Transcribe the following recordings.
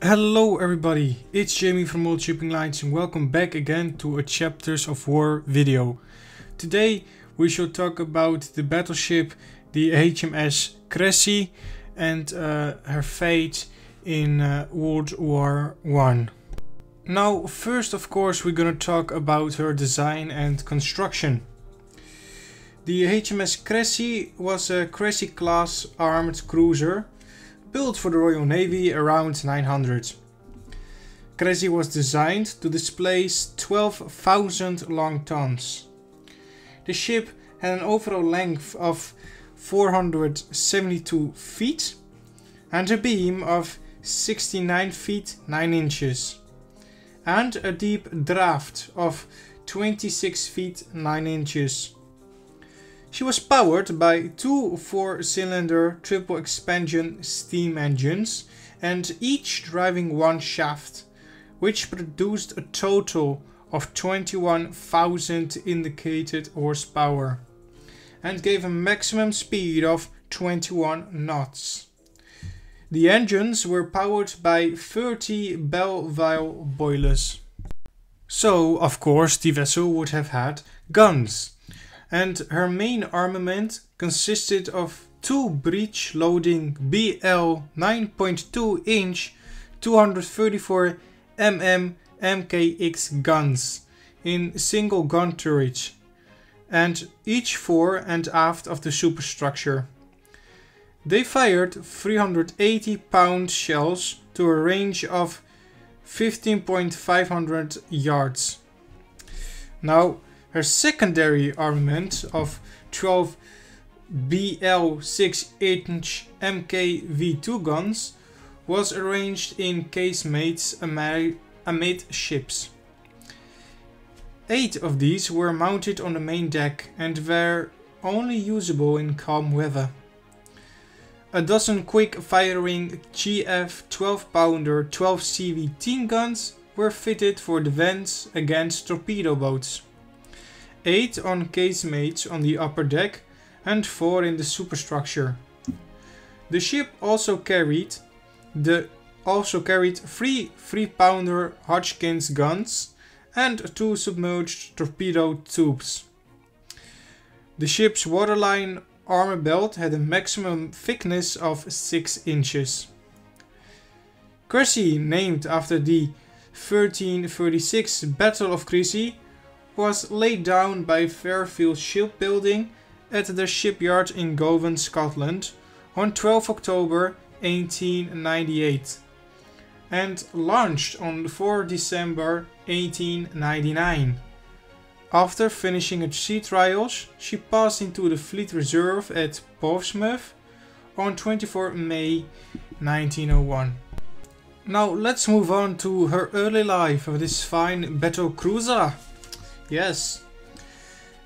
Hello everybody, it's Jamie from Old Shipping Lines and welcome back again to a Chapters of War video. Today we shall talk about the battleship, the HMS Cressy and uh, her fate in uh, World War One. Now first of course we're gonna talk about her design and construction. The HMS Cressy was a Cressy class armed cruiser built for the Royal Navy around 900. Cressy was designed to displace 12,000 long tons. The ship had an overall length of 472 feet and a beam of 69 feet 9 inches and a deep draft of 26 feet 9 inches. She was powered by two four-cylinder triple expansion steam engines and each driving one shaft, which produced a total of 21,000 indicated horsepower and gave a maximum speed of 21 knots. The engines were powered by 30 Belleville boilers. So, of course, the vessel would have had guns and her main armament consisted of two breech loading BL 9.2 inch 234 mm MKX guns in single gun turret and each fore and aft of the superstructure. They fired 380 pound shells to a range of 15.500 yards. Now her secondary armament of 12 BL 6 inch MKV2 guns was arranged in casemates amid ships. Eight of these were mounted on the main deck and were only usable in calm weather. A dozen quick-firing GF 12-pounder 12 CV-10 guns were fitted for defense against torpedo boats. 8 on casemates on the upper deck and 4 in the superstructure. The ship also carried the also carried three 3-pounder Hotchkiss guns and two submerged torpedo tubes. The ship's waterline armor belt had a maximum thickness of 6 inches. Cressy, named after the 1336 Battle of Crecy, was laid down by Fairfield Shipbuilding at the shipyard in Govan, Scotland on 12 October 1898 and launched on 4 December 1899. After finishing her sea trials, she passed into the Fleet Reserve at Portsmouth on 24 May 1901. Now let's move on to her early life of this fine battle cruiser. Yes.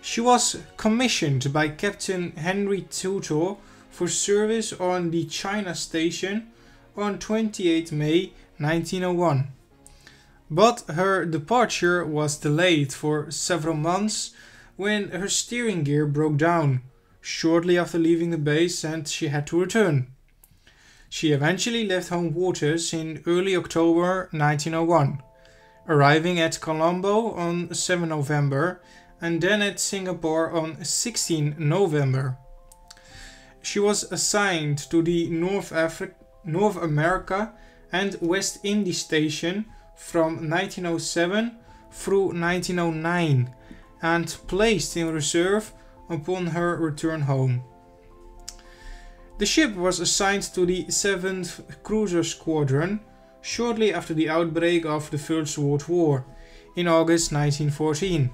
She was commissioned by Captain Henry Tudor for service on the China Station on 28 May 1901. But her departure was delayed for several months when her steering gear broke down shortly after leaving the base and she had to return. She eventually left home waters in early October 1901 arriving at Colombo on 7 November and then at Singapore on 16 November. She was assigned to the North, Afri North America and West Indies station from 1907 through 1909 and placed in reserve upon her return home. The ship was assigned to the 7th Cruiser Squadron shortly after the outbreak of the First World War in August 1914.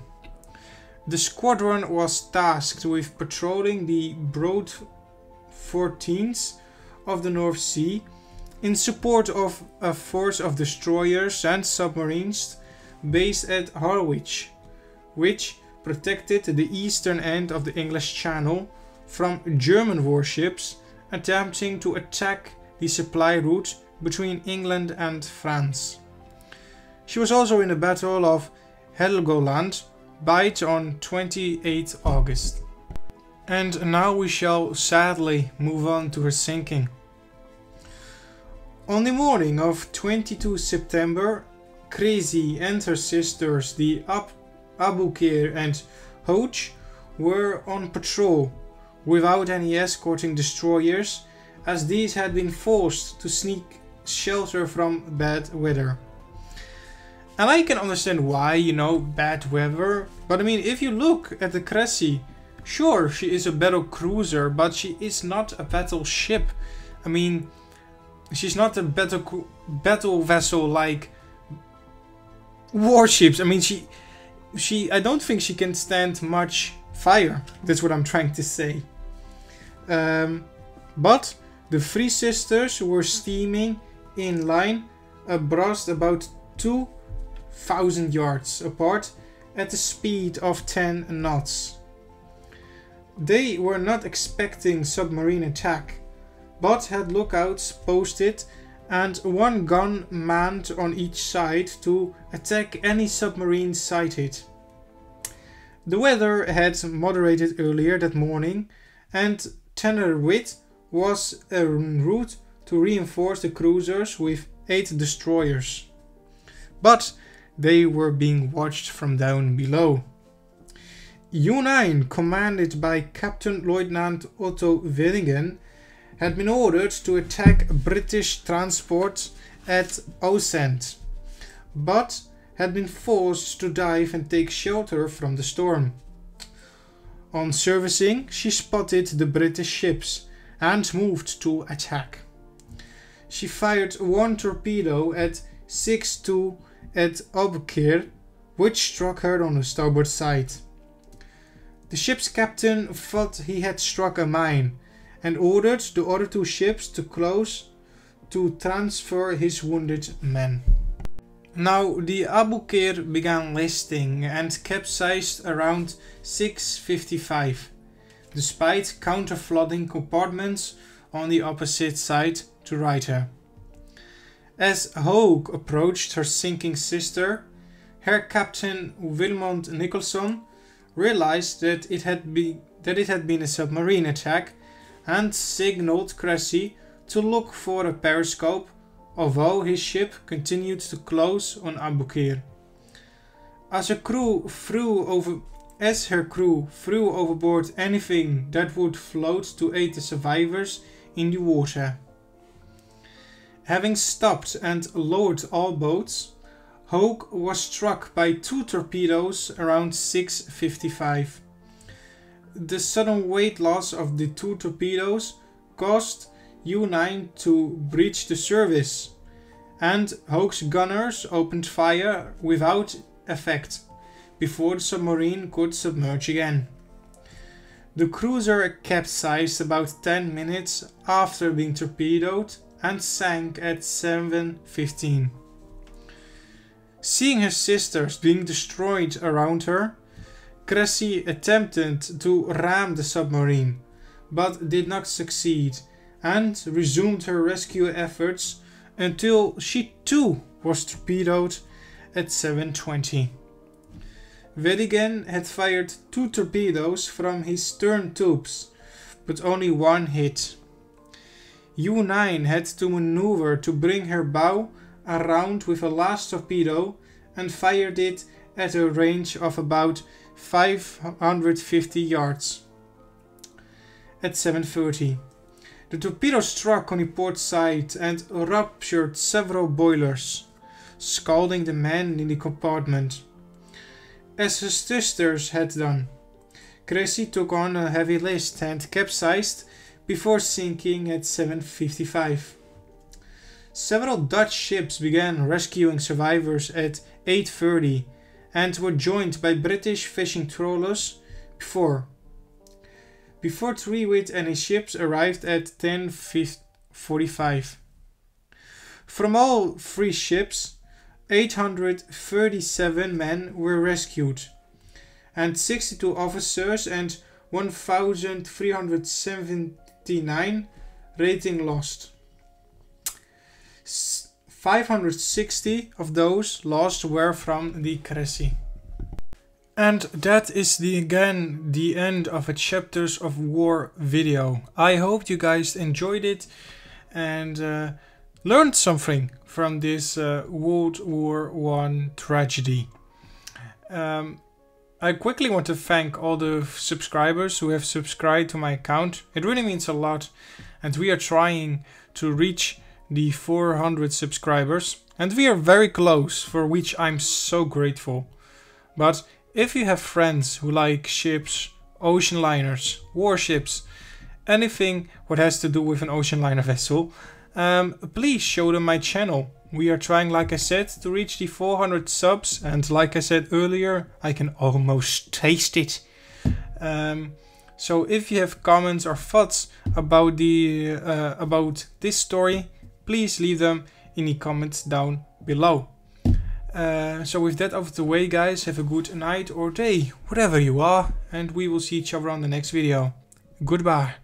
The squadron was tasked with patrolling the Broad Fourteens of the North Sea in support of a force of destroyers and submarines based at Harwich, which protected the eastern end of the English Channel from German warships attempting to attack the supply route between England and France. She was also in the Battle of Helgoland, Bight on 28 August. And now we shall sadly move on to her sinking. On the morning of 22 September, Cressy and her sisters, the Ab Aboukir and Hogue, were on patrol without any escorting destroyers, as these had been forced to sneak shelter from bad weather. And I can understand why, you know, bad weather, but I mean, if you look at the Cressy, sure, she is a battle cruiser, but she is not a battleship. I mean, she's not a battle battle vessel like warships. I mean, she she I don't think she can stand much fire. That's what I'm trying to say. Um, but the three sisters were steaming in line abreast about 2,000 yards apart at a speed of 10 knots. They were not expecting submarine attack, but had lookouts posted and one gun manned on each side to attack any submarine sighted. The weather had moderated earlier that morning and Tenerife was en route to reinforce the cruisers with 8 destroyers. But they were being watched from down below. U-9, commanded by Captain Lieutenant Otto Weddigen, had been ordered to attack British transport at Ostend, but had been forced to dive and take shelter from the storm. On servicing, she spotted the British ships and moved to attack. She fired one torpedo at 6-2 at Aboukir, which struck her on the starboard side. The ship's captain thought he had struck a mine and ordered the other two ships to close to transfer his wounded men. Now the Aboukir began listing and capsized around 6.55, despite counter-flooding compartments on the opposite side to right her. As Hogue approached her sinking sister, her captain Wilmot Nicholson realized that it had, be, that it had been a submarine attack and signaled Cressy to look for a periscope, although his ship continued to close on Aboukir. As her crew threw over as her crew threw overboard anything that would float to aid the survivors in the water. Having stopped and lowered all boats, Hogue was struck by two torpedoes around 6.55 the sudden weight loss of the two torpedoes caused U-9 to breach the service, and Hogue's gunners opened fire without effect before the submarine could submerge again. The cruiser capsized about 10 minutes after being torpedoed and sank at 7.15. Seeing her sisters being destroyed around her, Cressy attempted to ram the submarine, but did not succeed and resumed her rescue efforts until she too was torpedoed at 7.20. Weddigen had fired two torpedoes from his stern tubes, but only one hit. U-9 had to maneuver to bring her bow around with a last torpedo and fired it at a range of about 550 yards. At 7.30, the torpedo struck on the port side and ruptured several boilers, scalding the men in the compartment. As his sisters had done, Cressy took on a heavy list and capsized before sinking at 7.55. Several Dutch ships began rescuing survivors at 8.30 and were joined by British fishing trawlers before. Before Tyrwhitt and his ships arrived at 10.45. From all three ships, 837 men were rescued, and 62 officers and 1,379 rating lost. 560 of those lost were from the Cressy. And that is the again the end of a chapters of war video. I hope you guys enjoyed it and uh, learned something from this uh, World War One tragedy. Um, I quickly want to thank all the subscribers who have subscribed to my account. It really means a lot, and we are trying to reach the 400 subscribers, and we are very close, for which I'm so grateful. But if you have friends who like ships, ocean liners, warships, anything what has to do with an ocean liner vessel, um, please show them my channel. We are trying, like I said, to reach the 400 subs, and like I said earlier, I can almost taste it. Um, so if you have comments or thoughts about the uh, about this story, please leave them in the comments down below. Uh, so with that out of the way guys, have a good night or day, whatever you are, and we will see each other on the next video. Goodbye.